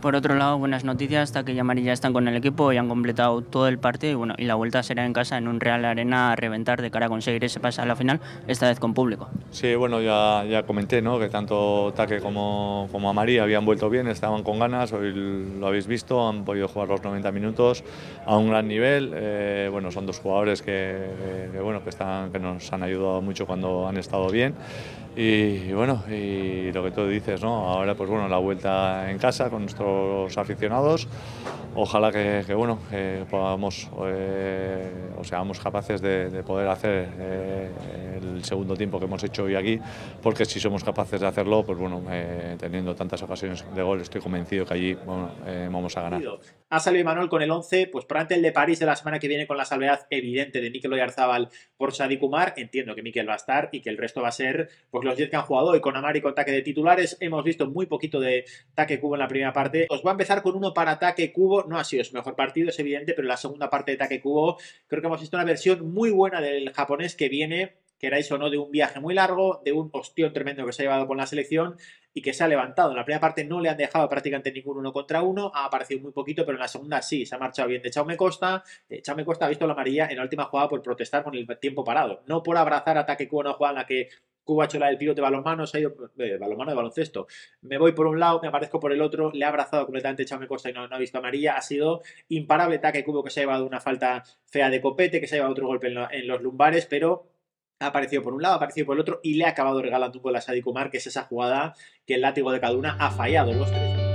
Por otro lado, buenas noticias, hasta que ya amarilla están con el equipo y han completado todo el partido y bueno, y la vuelta será en casa en un Real Arena a reventar de cara a conseguir ese pase a la final, esta vez con público. Sí, bueno, ya, ya comenté ¿no? que tanto Taque como, como Amarí habían vuelto bien, estaban con ganas, hoy lo habéis visto, han podido jugar los 90 minutos a un gran nivel. Eh, bueno, son dos jugadores que, que, bueno, que, están, que nos han ayudado mucho cuando han estado bien. Y, bueno, y lo que tú dices, ¿no? Ahora pues bueno, la vuelta en casa con nuestros aficionados. Ojalá que, que bueno, que podamos eh, o seamos capaces de, de poder hacer eh, el segundo tiempo que hemos hecho hoy aquí, porque si somos capaces de hacerlo, pues bueno, eh, teniendo tantas ocasiones de gol, estoy convencido que allí bueno, eh, vamos a ganar. Ha salido Manuel con el 11, pues probablemente el de París de la semana que viene con la salvedad evidente de Mikel Oyarzabal por Sadi Kumar. Entiendo que Mikel va a estar y que el resto va a ser pues los 10 que han jugado hoy con Amari con Taque de titulares. Hemos visto muy poquito de Taque Cubo en la primera parte. Os va a empezar con uno para Taque Cubo. No ha sido su mejor partido, es evidente, pero la segunda parte de Taque Cubo creo que hemos visto una versión muy buena del japonés que viene queráis o no, de un viaje muy largo, de un hostión tremendo que se ha llevado con la selección y que se ha levantado. En la primera parte no le han dejado prácticamente ningún uno contra uno, ha aparecido muy poquito, pero en la segunda sí, se ha marchado bien de Chaume Costa. Eh, Chaume Costa ha visto la amarilla en la última jugada por protestar con el tiempo parado, no por abrazar ataque Cuba, una jugada en la que Cuba ha hecho la del pivote de balonmano, ha ido, eh, balonmano de baloncesto. Me voy por un lado, me aparezco por el otro, le ha abrazado completamente Chaume Costa y no, no, ha visto amarilla. Ha sido imparable ataque Cubo que se ha llevado una falta fea de copete, que se ha llevado otro golpe en, lo, en los lumbares, pero ha aparecido por un lado, ha aparecido por el otro y le ha acabado regalando un gol a Sadi Kumar, que es esa jugada que el látigo de Caduna ha fallado los tres.